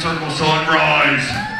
Circle Sunrise.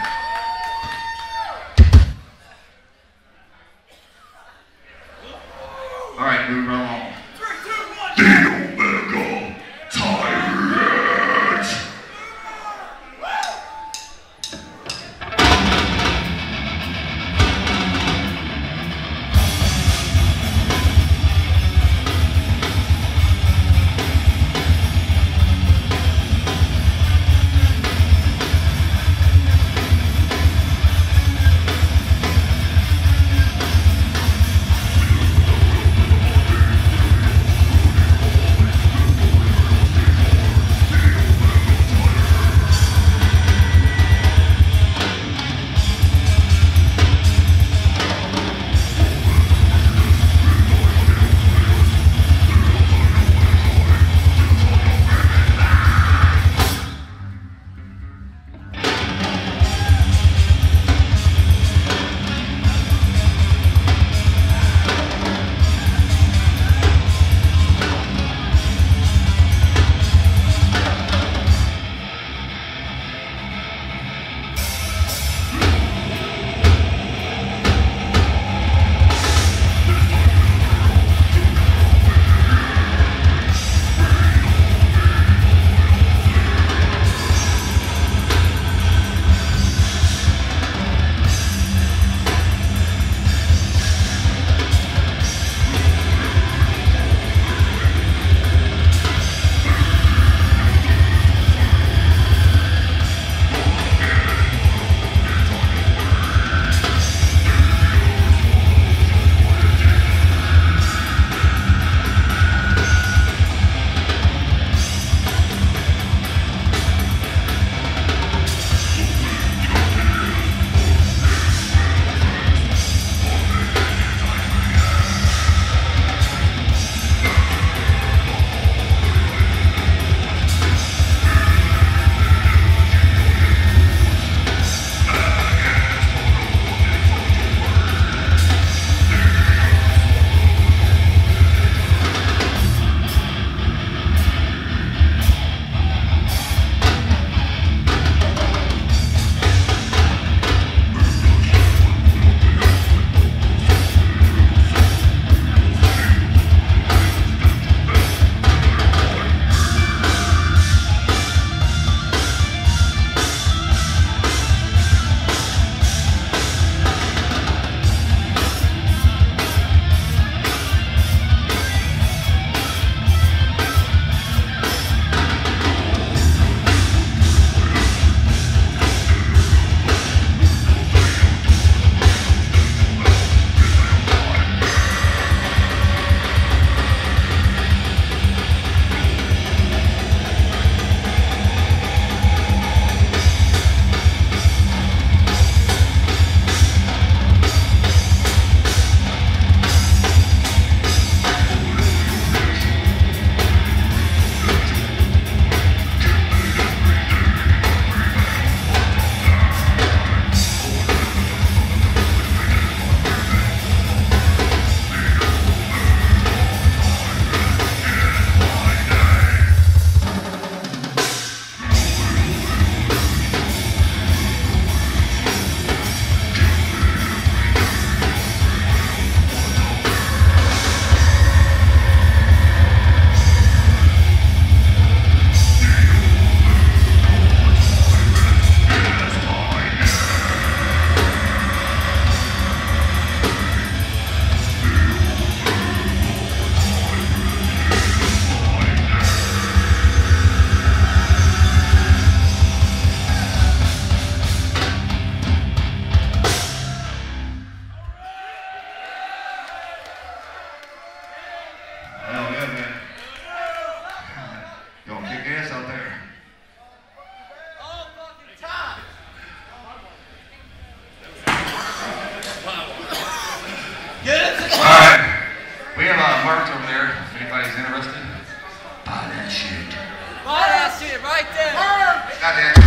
Buy that right there. Goddamn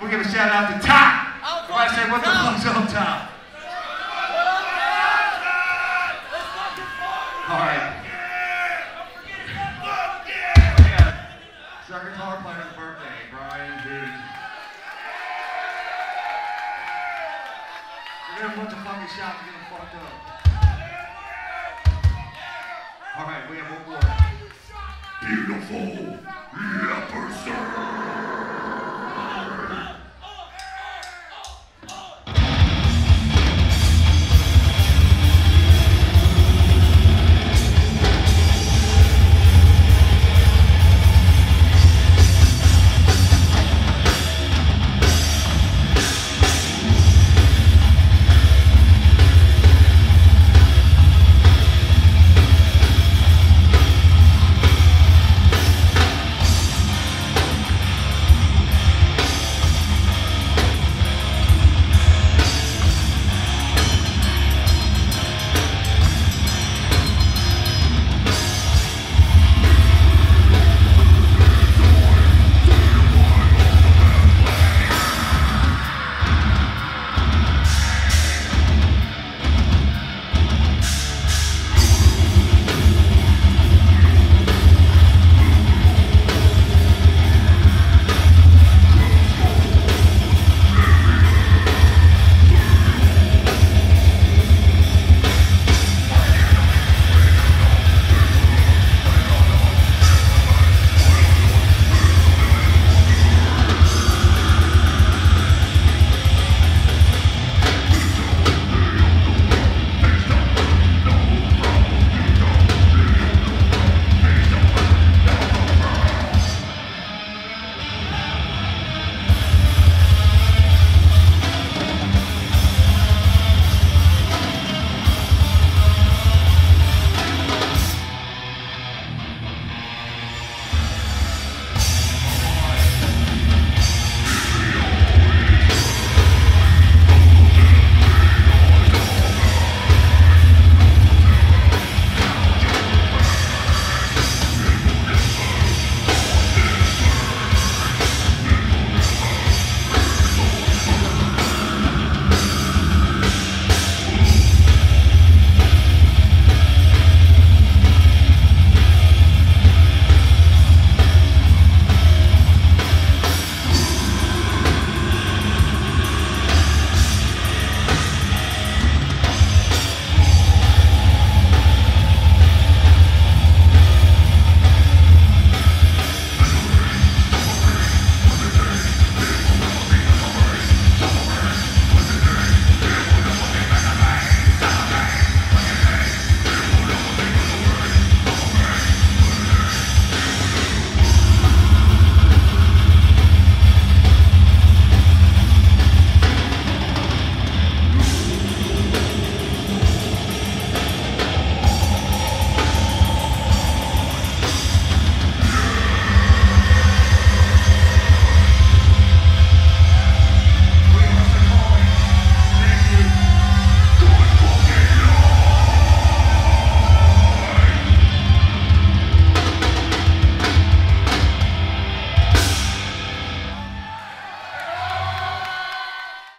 We'll give a shout out to Top. Everybody say, what the fuck's on top?